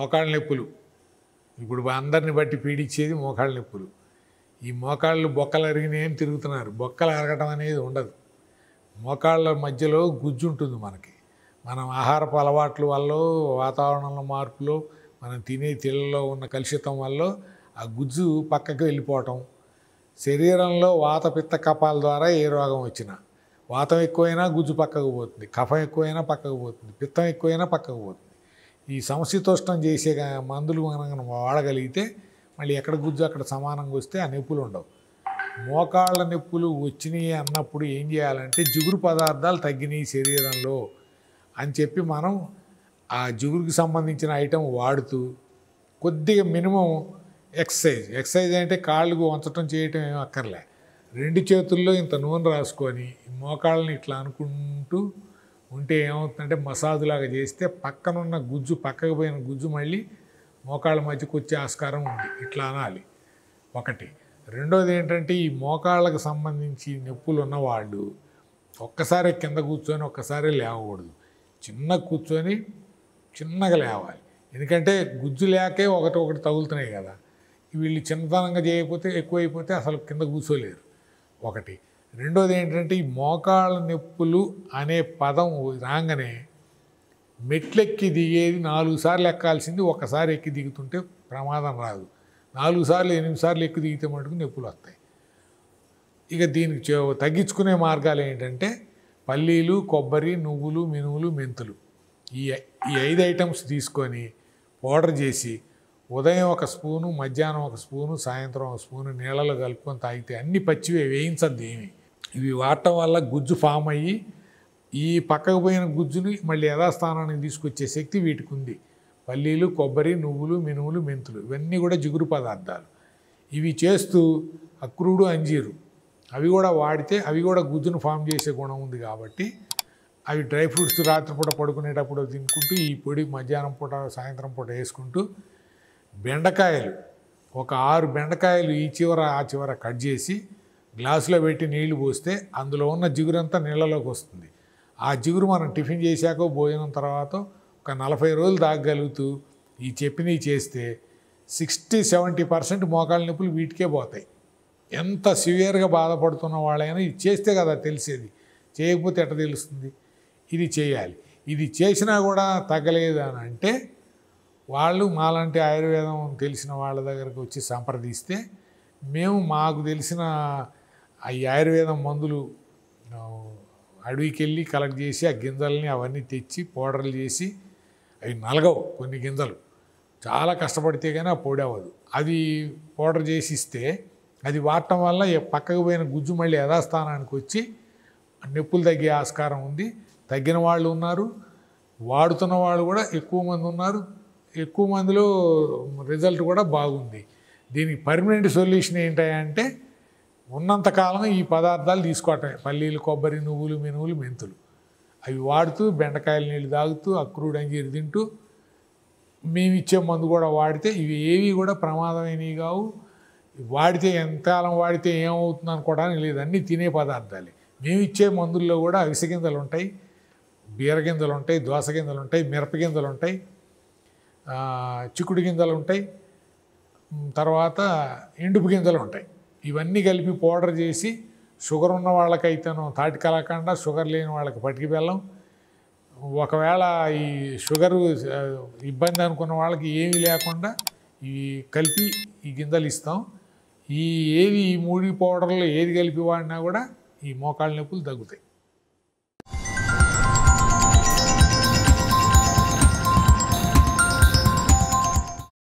మోకాళ్ళ నొప్పులు. ఇప్పుడు అందరిని బట్టి పీడించేది మోకాళ్ళ నొప్పులు. ఈ మోకాళ్ళు బొక్కలు అరిగినాయని తిరుగుతున్నారు. బొక్కలు అరగటం అనేది ఉండదు. మోకాళ్ళ మధ్యలో గుజ్జు ఉంటుంది మనకి. మనం ఆహారపు అలవాట్ల వల్ల వాతావరణంలో మార్పులు మనం తినే తిళ్ళలో ఉన్న కలుషితం వల్ల ఆ గుజ్జు పక్కకి వెళ్ళిపోవటం. శరీరంలో వాత పిత్త కపాల ద్వారా ఏ రోగం వచ్చినా. వాతం ఎక్కువైనా గుజ్జు పక్కకు పోతుంది. కఫం ఎక్కువైనా పక్కకు పోతుంది. పిత్తం ఎక్కువైనా పక్కకు పోతుంది. ఈ సమశీతోష్ణం చేసే మందులు మనం వాడగలిగితే మళ్ళీ ఎక్కడ గుజ్జు అక్కడ సమానంగా వస్తే ఆ నొప్పులు ఉండవు. మోకాళ్ళ నొప్పులు వచ్చినాయి అన్నప్పుడు ఏం చేయాలంటే జిగురు పదార్థాలు తగ్గినాయి శరీరంలో అని చెప్పి మనం ఆ జిగురుకి సంబంధించిన ఐటెం వాడుతూ కొద్దిగా మినిమం ఎక్సర్సైజ్ ఎక్సర్సైజ్ అంటే కాళ్ళకు వంచటం చేయటం ఏం అక్కర్లే. రెండు చేతుల్లో ఇంత నూనె రాసుకొని ఈ మోకాళ్ళని ఇట్లా అనుకుంటూ ఉంటే ఏమవుతుందంటే మసాజ్ లాగా చేస్తే పక్కనున్న గుజ్జు పక్కకు పోయిన గుజ్జు మళ్ళీ మోకాళ్ళ మధ్యకు వచ్చే ఆస్కారం ఉంది. ఇట్లా అనాలి. ఒకటి. రెండోది ఏంటంటే ఈ మోకాళ్ళకు సంబంధించి నొప్పులు ఉన్నవాళ్ళు ఒక్కసారి కింద కూర్చొని ఒక్కసారి లేవకూడదు. చిన్న కూర్చొని చిన్నగా లేవాలి. ఎందుకంటే గుజ్జు లేకే ఒకటి ఒకటి తగులుతున్నాయి కదా. వీళ్ళు చిన్నతనంగా చేయకపోతే ఎక్కువైపోతే అసలు కింద కూర్చోలేరు. ఒకటి. రెండోది ఏంటంటే ఈ మోకాళ్ళ నొప్పులు అనే పదం రాగానే మెట్లెక్కి దిగేది నాలుగు సార్లు ఎక్కాల్సింది ఒకసారి ఎక్కి దిగుతుంటే ప్రమాదం రాదు. నాలుగు సార్లు ఎనిమిది సార్లు ఎక్కి దిగితే మటుకు నొప్పులు వస్తాయి. ఇక దీనికి తగ్గించుకునే మార్గాలు ఏంటంటే పల్లీలు కొబ్బరి నువ్వులు మినువులు మెంతులు ఈ ఈ ఐదు ఐటమ్స్ తీసుకొని పౌడర్ చేసి ఉదయం ఒక స్పూను మధ్యాహ్నం ఒక స్పూను సాయంత్రం ఒక స్పూను నీళ్ళలో కలుపుకొని తాగితే అన్ని పచ్చివే వేయించద్దు ఏమీ. ఇవి వాడటం వల్ల గుజ్జు ఫామ్ అయ్యి ఈ పక్కకు పోయిన గుజ్జుని మళ్ళీ యథాస్థానానికి తీసుకొచ్చే శక్తి వీటికి ఉంది. పల్లీలు కొబ్బరి నువ్వులు మినువులు మెంతులు ఇవన్నీ కూడా జిగురు పదార్థాలు. ఇవి చేస్తూ అక్రూడు అంజీరు అవి కూడా వాడితే అవి కూడా గుజ్జును ఫామ్ చేసే గుణం ఉంది కాబట్టి అవి డ్రై ఫ్రూట్స్ రాత్రిపూట పడుకునేటప్పుడు తినుకుంటూ ఈ పొడి మధ్యాహ్నం పూట సాయంత్రం పూట వేసుకుంటూ బెండకాయలు ఒక ఆరు బెండకాయలు ఈ చివర ఆ చివర కట్ చేసి గ్లాసులో పెట్టి నీళ్ళు పోస్తే అందులో ఉన్న జిగురంతా నీళ్ళలోకి వస్తుంది. ఆ జిగురు మనం టిఫిన్ చేశాక భోజనం తర్వాత ఒక నలభై రోజులు తాగగలుగుతూ ఈ చెప్పినవి చేస్తే సిక్స్టీ సెవెంటీ పర్సెంట్ మోకాళ్ళ నొప్పులు వీటికే పోతాయి. ఎంత సివియర్గా బాధపడుతున్న వాళ్ళైనా ఇది చేస్తే కదా తెలిసేది. చేయకపోతే ఎట్ట తెలుస్తుంది? ఇది చేయాలి. ఇది చేసినా కూడా తగ్గలేదు అని అంటే వాళ్ళు మాలాంటి ఆయుర్వేదం తెలిసిన వాళ్ళ దగ్గరకు వచ్చి సంప్రదిస్తే మేము మాకు తెలిసిన ఆ ఆయుర్వేదం మందులు అడవికి వెళ్ళి కలెక్ట్ చేసి ఆ గింజల్ని అవన్నీ తెచ్చి పౌడర్లు చేసి అవి నలగవు కొన్ని గింజలు. చాలా కష్టపడితే కానీ ఆ పొడి అవ్వదు. అది పౌడర్ చేసి ఇస్తే అది వాడటం వల్ల పక్కకు పోయిన గుజ్జు మళ్ళీ యథాస్థానానికి వచ్చి నొప్పులు తగ్గే ఆస్కారం ఉంది. తగ్గిన వాళ్ళు ఉన్నారు. వాడుతున్న వాళ్ళు కూడా ఎక్కువ మంది ఉన్నారు. ఎక్కువ మందిలో రిజల్ట్ కూడా బాగుంది. దీనికి పర్మనెంట్ సొల్యూషన్ ఏంటంటే ఉన్నంతకాలం ఈ పదార్థాలు తీసుకోవటమే. పల్లీలు కొబ్బరి నువ్వులు మినువులు మెంతులు. అవి వాడుతూ బెండకాయల నీళ్ళు తాగుతూ అక్రూడ్ అంజీరు తింటూ మేము ఇచ్చే మందు కూడా వాడితే ఇవి ఏవి కూడా ప్రమాదమైనవి కావు. వాడితే ఎంతకాలం వాడితే ఏమవుతుంది అనుకోవడానికి లేదు అన్నీ తినే పదార్థాలే. మేము ఇచ్చే మందుల్లో కూడా అవిసె గింజలు ఉంటాయి బీర గింజలు ఉంటాయి దోస గింజలు ఉంటాయి మిరప గింజలు ఉంటాయి చిక్కుడు గింజలు ఉంటాయి తర్వాత ఎండుపు గింజలు ఉంటాయి. ఇవన్నీ కలిపి పౌడర్ చేసి షుగర్ ఉన్న వాళ్ళకైతేనో తాటి కలకండ షుగర్ లేని వాళ్ళకి పటికి బెల్లం. ఒకవేళ ఈ షుగరు ఇబ్బంది అనుకున్న వాళ్ళకి ఏమీ లేకుండా ఈ కలిపి ఈ గింజలు ఇస్తాం. ఈ ఏది ఈ మూడి పౌడర్లో ఏది కలిపి వాడినా కూడా ఈ మోకాళ్ళ నొప్పులు తగ్గుతాయి.